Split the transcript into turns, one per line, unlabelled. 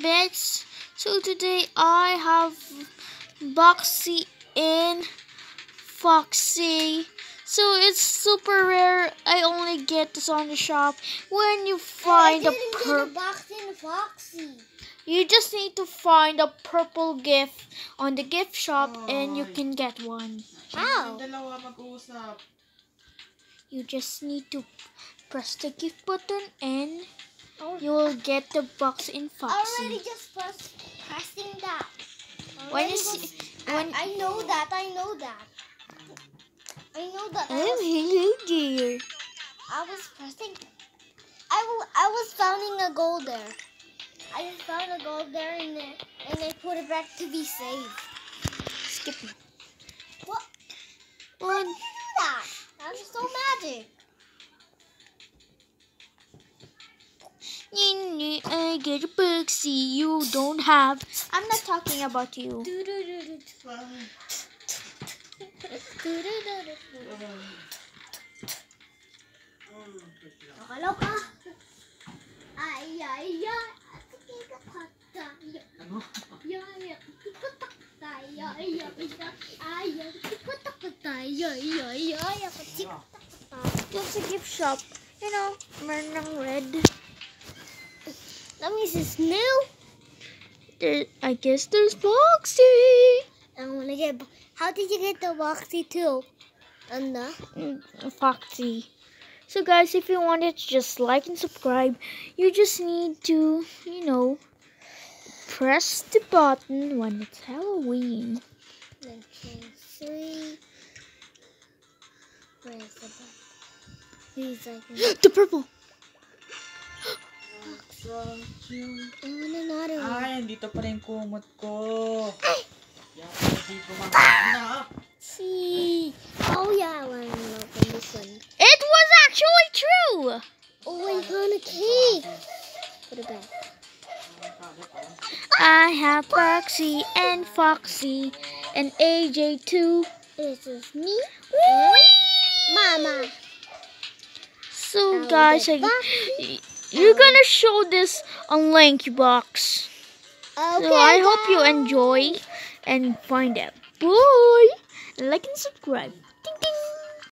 bits. So today I have Boxy and Foxy. So it's super rare. I only get this on the shop when you find
I
a
didn't
purple.
get a Foxy.
You just need to find a purple gift on the gift shop oh. and you can get one.
How?
Yung dalawa mag-uusap.
You just need to press the gift button and
Oh,
you will get the box in Foxy.
already just press, pressing that.
When you see,
I,
when
I know that. I know that. I know that. I
oh
was,
hello dear.
I was pressing. I, I was finding a gold there. I just found a gold there and and I put it back to be safe.
I get a Boxy you don't have. I'm not talking about you.
Ay, ay, ay.
Just a gift shop. You know, meron ng red.
That means it's new.
There, I guess there's Boxy.
I wanna get. How did you get the Boxy too? And the.
Mm, Foxy. So guys, if you want it, just like and subscribe. You just need to, you know, press the button when it's Halloween.
Change three. Where's the button? Like.
the purple.
I want another one.
Ay, andito pa rin kumot ko. Yan, hindi ko mahanap.
See. Oh yeah, I want to open this one.
It was actually true.
Oh, I found a key. Put it back.
I have Foxy and Foxy and AJ too.
This is me,
Whee!
Mama.
So
Now
guys,
we get
I, you're gonna show this on Lankybox.
Okay.
So I hope you enjoy and find out. Bye. Like and subscribe. Ding ding.